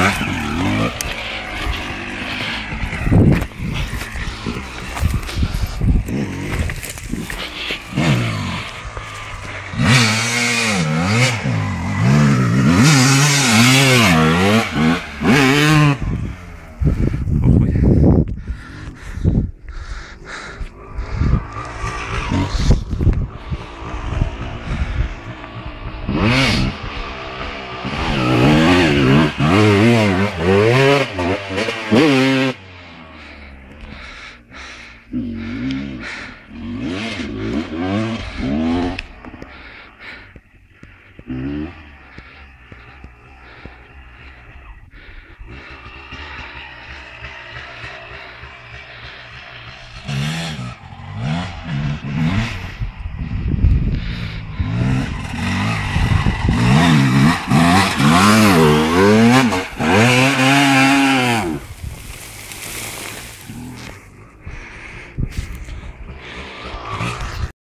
Mm-hmm. Mm-hmm.